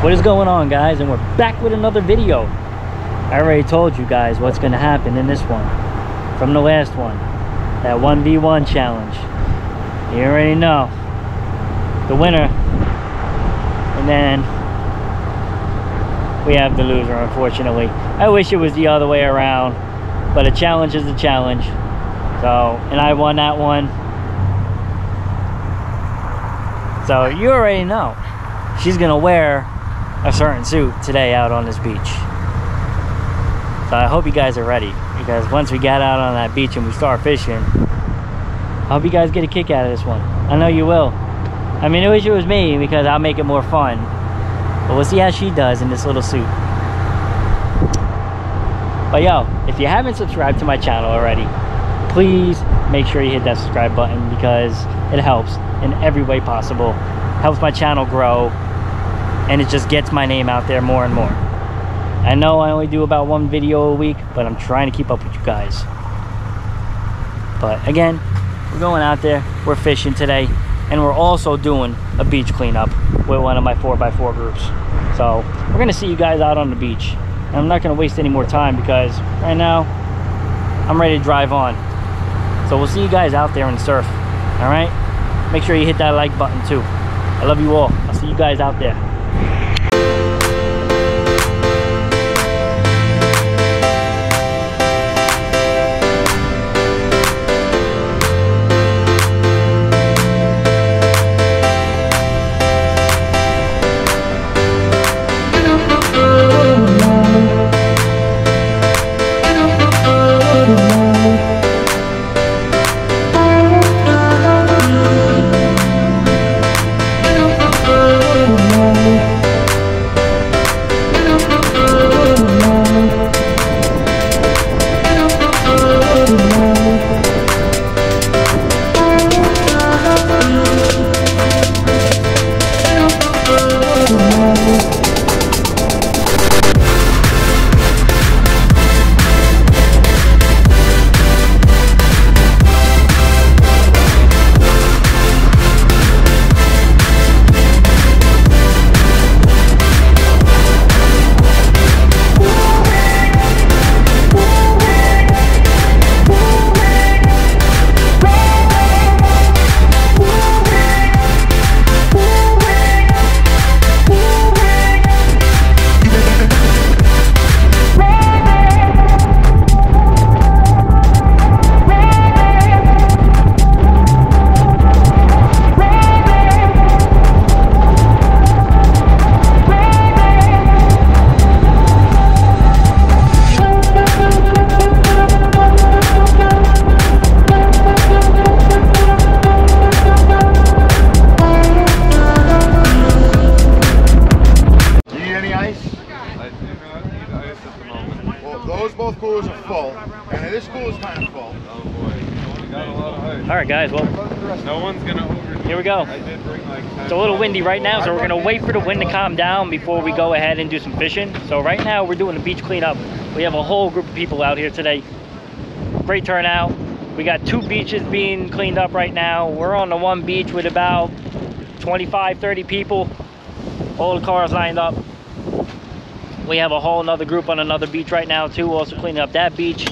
What is going on guys? And we're back with another video. I already told you guys what's gonna happen in this one. From the last one. That 1v1 challenge. You already know. The winner. And then we have the loser unfortunately. I wish it was the other way around. But a challenge is a challenge. So, and I won that one. So you already know. She's gonna wear a certain suit today out on this beach. So I hope you guys are ready because once we get out on that beach and we start fishing, I hope you guys get a kick out of this one. I know you will. I mean, wish it was me because I'll make it more fun. But we'll see how she does in this little suit. But yo, if you haven't subscribed to my channel already, please make sure you hit that subscribe button because it helps in every way possible. Helps my channel grow and it just gets my name out there more and more. I know I only do about one video a week, but I'm trying to keep up with you guys. But again, we're going out there, we're fishing today, and we're also doing a beach cleanup with one of my 4x4 groups. So we're gonna see you guys out on the beach. And I'm not gonna waste any more time because right now, I'm ready to drive on. So we'll see you guys out there the surf, all right? Make sure you hit that like button too. I love you all. I'll see you guys out there. All right, guys. Well, No one's gonna Here we go. it. I did bring like 10 it's a little windy right now, so we're gonna wait for the wind to calm down before we go ahead and do some fishing. So right now we're doing a beach cleanup. We have a whole group of people out here today. Great turnout. We got two beaches being cleaned up right now. We're on the one beach with about 25, 30 people. All the cars lined up. We have a whole another group on another beach right now too, also cleaning up that beach.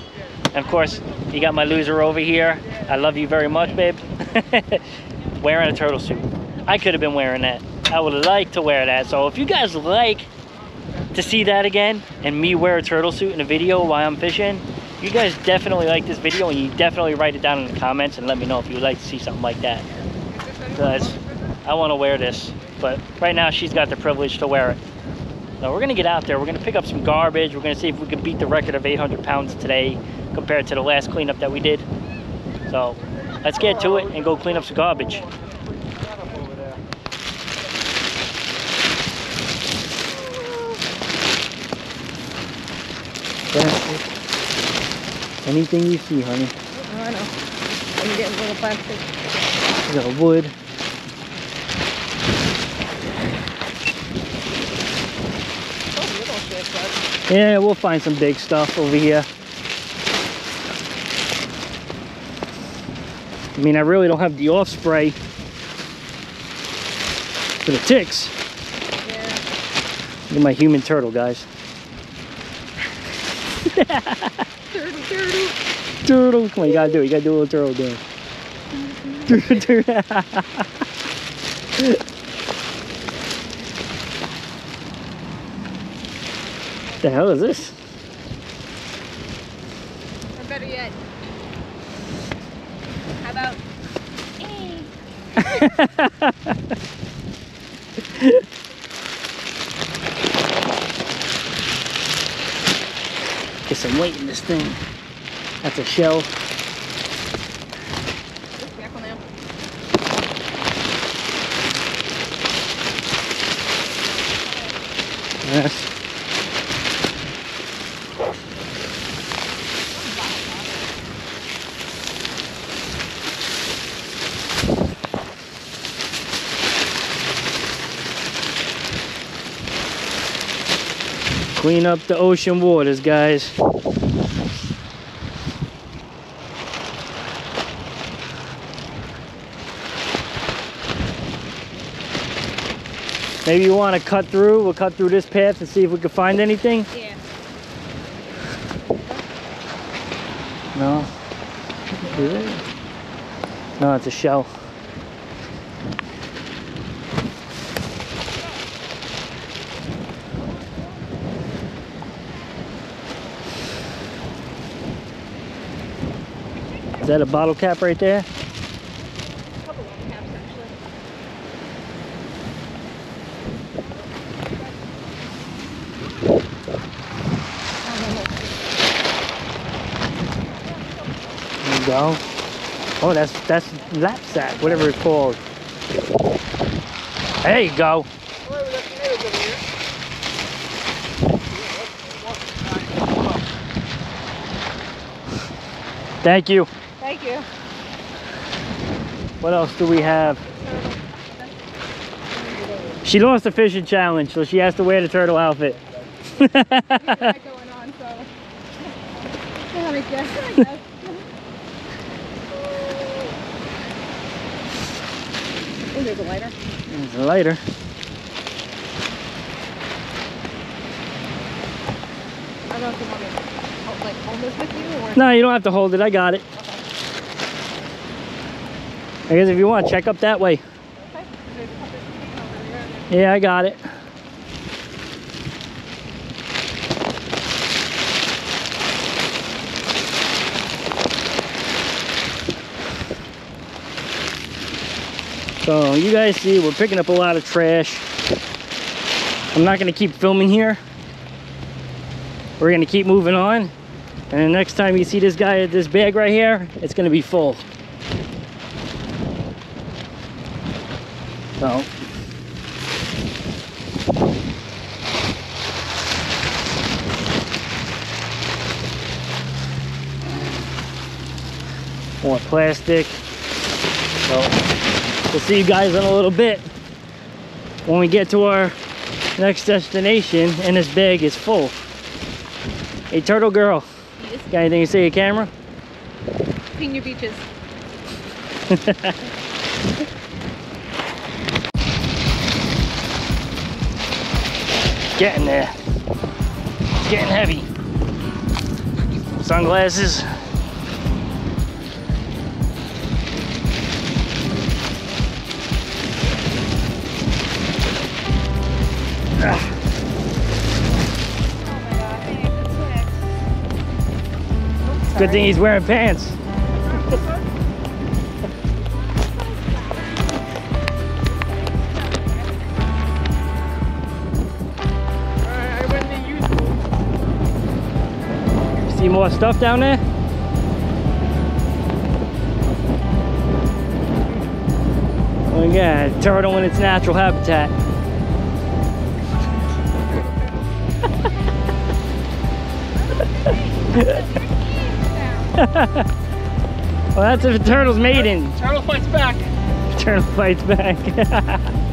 And of course, you got my loser over here. I love you very much, babe. wearing a turtle suit. I could have been wearing that. I would like to wear that. So if you guys like to see that again and me wear a turtle suit in a video while I'm fishing, you guys definitely like this video and you definitely write it down in the comments and let me know if you would like to see something like that. Because I want to wear this. But right now she's got the privilege to wear it. So we're gonna get out there. We're gonna pick up some garbage. We're gonna see if we can beat the record of 800 pounds today compared to the last cleanup that we did. So let's get to it and go clean up some garbage. Anything you see, honey. Oh, I know. I'm getting a little plastic. We got wood. Oh, little shit, but Yeah, we'll find some big stuff over here. I mean, I really don't have the off spray for the ticks. yeah. Look at my human turtle, guys. Turtle, turtle. Turtle. Come on, you gotta do it. You gotta do a little turtle dance. Turtle, turtle. the hell is this? Or better yet. How about? Eh. Get some weight in this thing. That's a shell. Up the ocean waters, guys. Maybe you want to cut through. We'll cut through this path and see if we can find anything. Yeah. No. No, it's a shell. Is that a bottle cap right there? go. Oh, that's that's lapsack, whatever it's called. There you go. Thank you. What else do we have? She lost the fishing challenge, so she has to wear the turtle outfit. Got going on, so. Yeah, I guess. I guess. Oh, there's a lighter. There's a lighter. I don't know if you want me to hold, like, hold this with you or. No, you don't have to hold it. I got it. I guess if you want, to check up that way. Yeah, I got it. So you guys see we're picking up a lot of trash. I'm not gonna keep filming here. We're gonna keep moving on. And the next time you see this guy at this bag right here, it's gonna be full. So more plastic. So we'll see you guys in a little bit when we get to our next destination and this bag is full. Hey turtle girl, Yes. got anything to say to camera? Senior beaches. Getting there. It's getting heavy. Sunglasses. Good thing he's wearing pants. See more stuff down there? Oh yeah, turtle in its natural habitat. well, that's if a turtle's mating. Turtle fights back. Turtle fights back.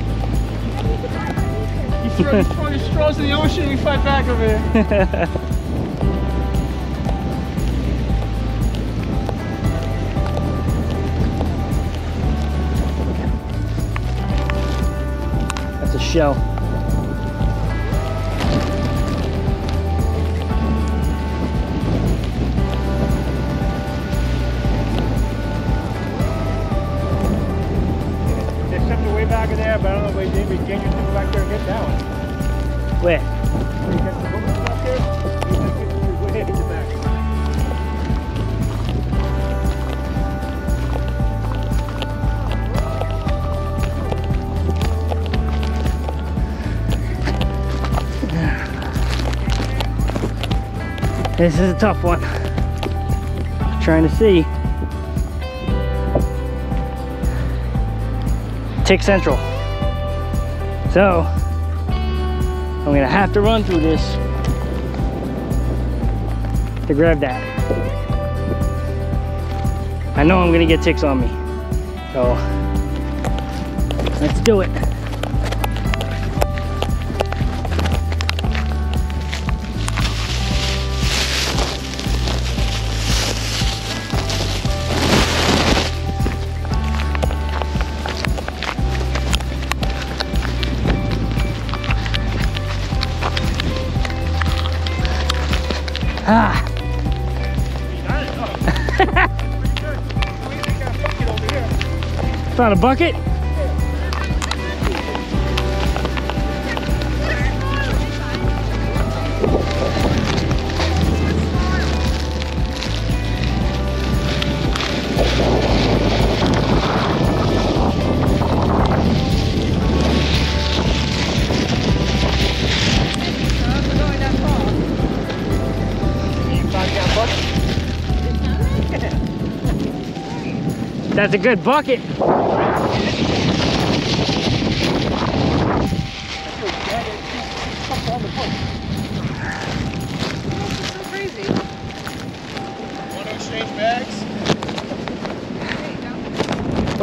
You throw, you throw your straws in the ocean, we fight back over here. show. sent something way back in there, but I don't know if maybe Junior can back there and get that one. Where? Where? This is a tough one. Trying to see. Tick Central. So, I'm gonna have to run through this to grab that. I know I'm gonna get ticks on me. So, let's do it. A bucket? That's a good bucket.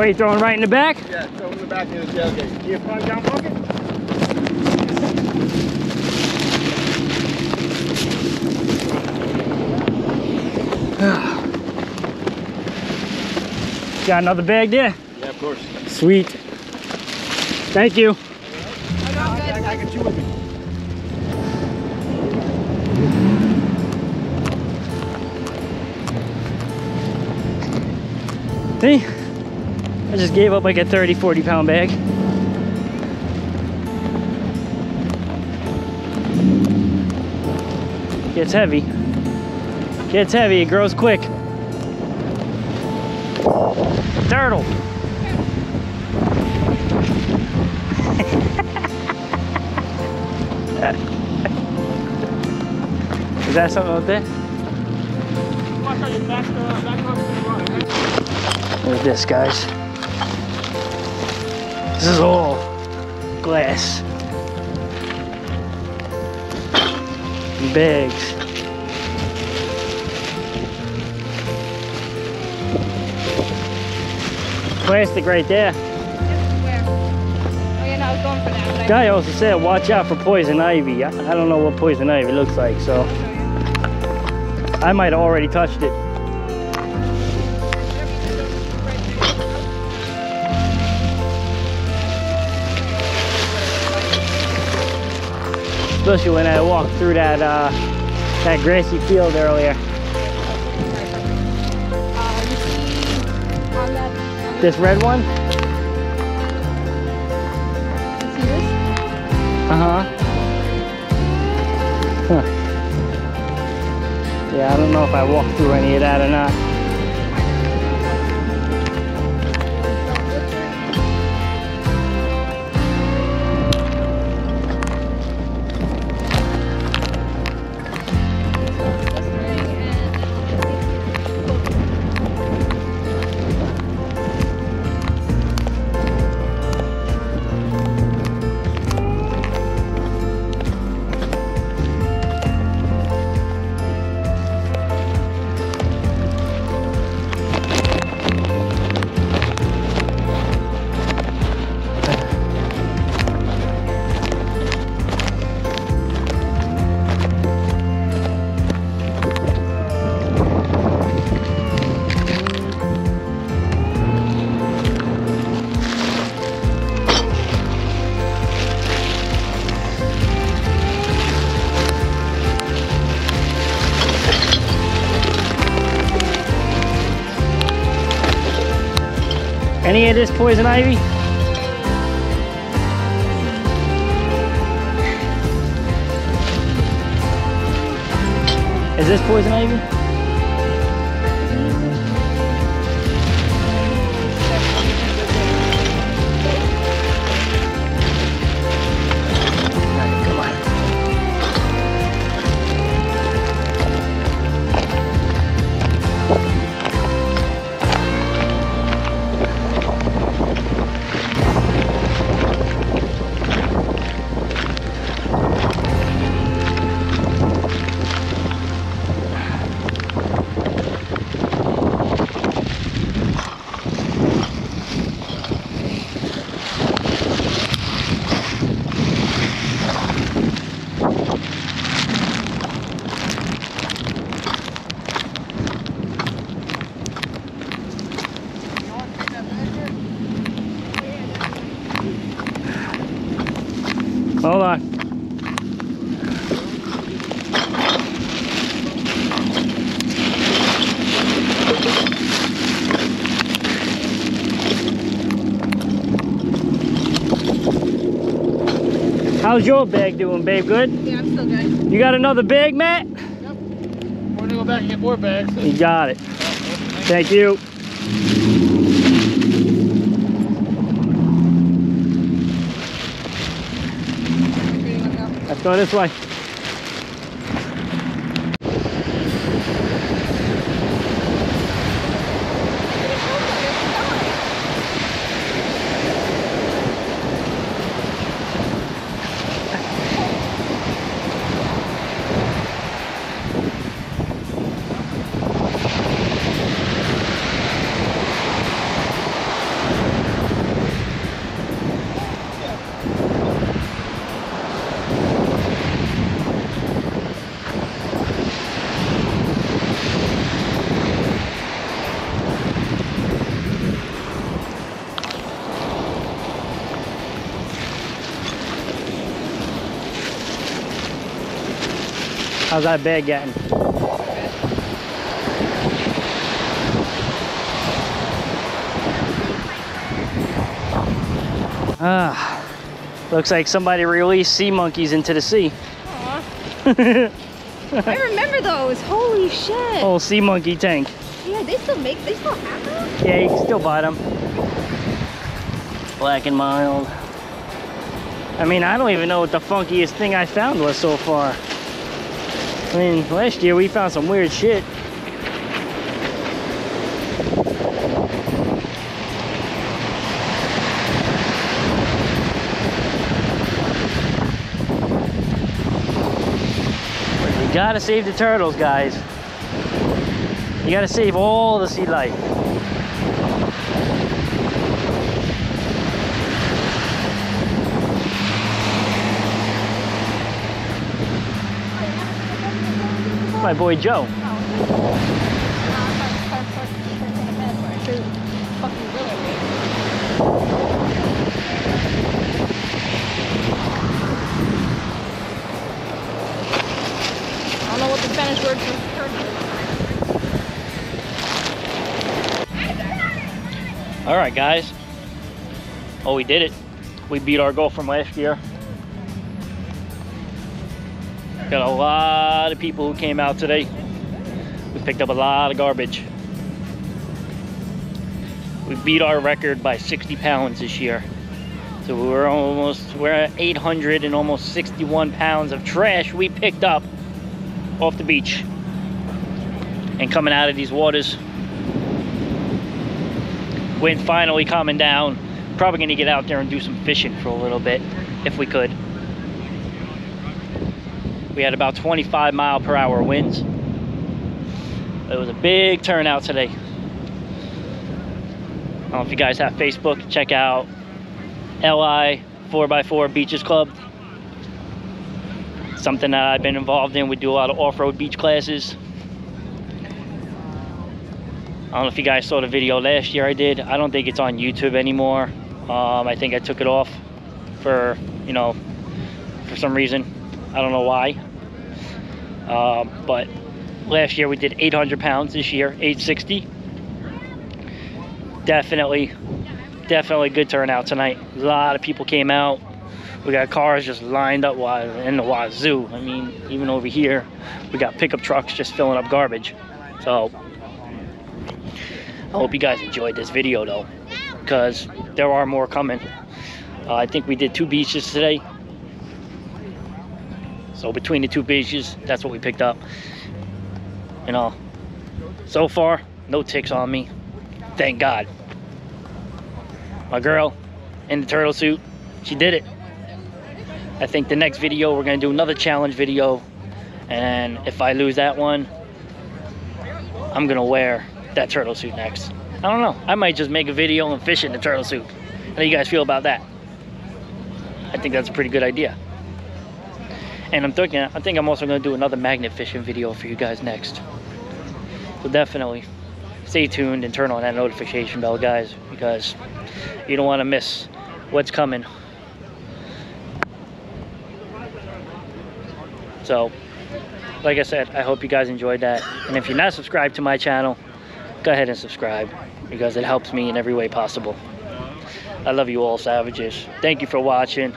What are you throwing right in the back? Yeah, throw in the back of the tailgate. You found that bucket? Got another bag there? Yeah, of course. Sweet. Thank you. I got good. I got two of them. See? Just gave up like a 30, 40 pound bag. Gets heavy. Gets heavy, it grows quick. Turtle. Is that something there? Out, back, uh? Look at this, guys. This is all glass. And bags. Plastic right there. Where? Oh yeah, no, I was going for that. Guy also said, watch out for poison ivy. I, I don't know what poison ivy looks like, so I'll show you. I might have already touched it. Especially when I walked through that uh, that grassy field earlier. This red one? Uh-huh. Huh. Yeah, I don't know if I walked through any of that or not. this poison ivy? Is this poison ivy? Hold on. How's your bag doing, babe? Good? Yeah, I'm still good. You got another bag, Matt? Yep. We're gonna go back and get more bags. You got it. Thank you. Go this way. How's that bag getting? Ah, looks like somebody released sea monkeys into the sea. I remember those. Holy shit. Whole sea monkey tank. Yeah, they still make, they still have them? Yeah, you can still buy them. Black and mild. I mean, I don't even know what the funkiest thing I found was so far. I mean, last year we found some weird shit. We gotta save the turtles, guys. You gotta save all the sea life. My boy Joe. I don't know what the Spanish word for turtle. All right, guys. Oh, we did it. We beat our goal from last year. Got a lot of people who came out today. We picked up a lot of garbage. We beat our record by 60 pounds this year. So we're almost, we're at 800 and almost 61 pounds of trash we picked up off the beach. And coming out of these waters, wind finally calming down. Probably gonna get out there and do some fishing for a little bit, if we could. We had about 25 mile per hour winds. It was a big turnout today. I don't know if you guys have Facebook, check out LI 4x4 Beaches Club. Something that I've been involved in. We do a lot of off-road beach classes. I don't know if you guys saw the video last year I did. I don't think it's on YouTube anymore. Um, I think I took it off for, you know, for some reason. I don't know why. Um, but last year we did 800 pounds. This year, 860. Definitely, definitely good turnout tonight. A lot of people came out. We got cars just lined up in the wazoo. I mean, even over here, we got pickup trucks just filling up garbage. So, I hope you guys enjoyed this video though, because there are more coming. Uh, I think we did two beaches today. So between the two beaches, that's what we picked up. You know, so far, no ticks on me. Thank God. My girl in the turtle suit, she did it. I think the next video, we're gonna do another challenge video. And if I lose that one, I'm gonna wear that turtle suit next. I don't know. I might just make a video and fish in the turtle suit. How do you guys feel about that? I think that's a pretty good idea. And I'm thinking, I think I'm also gonna do another magnet fishing video for you guys next. So definitely stay tuned and turn on that notification bell, guys, because you don't want to miss what's coming. So, like I said, I hope you guys enjoyed that. And if you're not subscribed to my channel, go ahead and subscribe because it helps me in every way possible. I love you all, savages. Thank you for watching.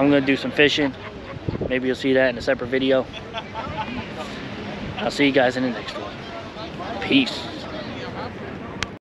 I'm to do some fishing. Maybe you'll see that in a separate video. I'll see you guys in the next one. Peace.